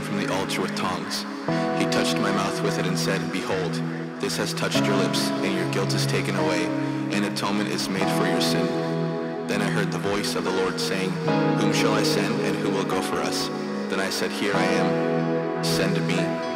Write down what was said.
taken from the altar with tongs. He touched my mouth with it and said, Behold, this has touched your lips, and your guilt is taken away, and atonement is made for your sin. Then I heard the voice of the Lord saying, Whom shall I send, and who will go for us? Then I said, Here I am, send me.